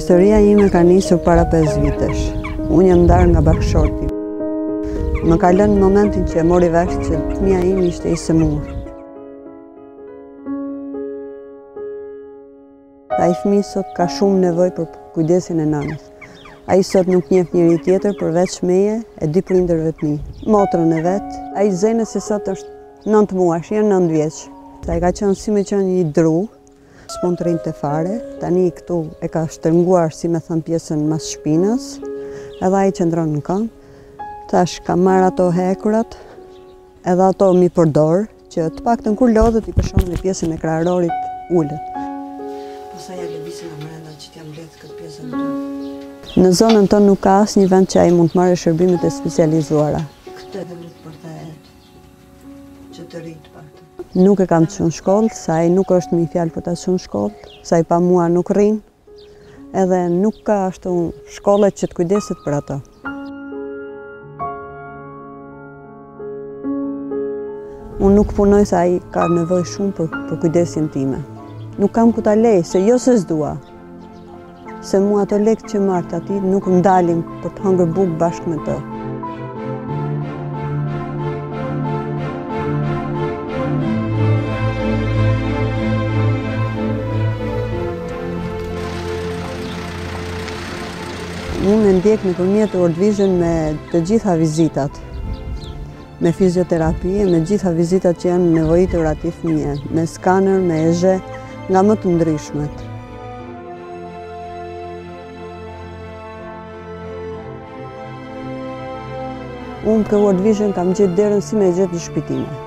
Historia ime ka nisur para 5 vitesh. Unë jam nda nga bashkëshorti. Më ka lënë në momentin që e mori vesh që fëmija im ishte i sëmur. Ai fëmi sot ka shumë nevojë për kujdesin e nënës. Ai sot nuk njef njeri tjetër përveç meje e dy prindërve të mi. Motrën e vet, ai zëre se sot është Nëntë muajsh, jo nëntë vjeç. Ai ka qenë si me qenë një dru, s'mund të rrinte fare. Tani këtu e ka shtërnguar, si me thënë, pjesën mas shpinës. Edhe ai qëndron në këmbë. Tash kam marrë ato hekurat, edhe ato m'i përdor, që të paktën kur lodhet i peshon në pjesën e krarorit ulet. Pastaj e lëviz brenda që t'ia mbledhë këtë pjesën të të. Në zonën tonë nuk ka asnjë vend që ai mund të marrë shërbimet e specializuara. Këtë edhe lutë për të e që të rritë paktën. Nuk e kam çu në shkollë, se ai nuk është me një fjalë për ta çu në shkollë, se ai pa mua nuk rrin, edhe nuk ka ashtu shkollë që të kujdeset për ato. Unë nuk punoj se ai ka nevojë shumë për, për kujdesin time. Nuk kam ku ta lej, se jo se s'dua, Se mua ato lekë që marr të atij nuk m'dalin për të hëngër bukë bashkë me të. Unë e ndjek nëpërmjet World Vision me të gjitha vizitat. me fizioterapi e me gjitha vizitat që janë nevojitur atij fëmije, me skaner, me ezhe, nga më të ndryshmet. Unë te World Vision kam gjet derën si me e gjet në shpi time.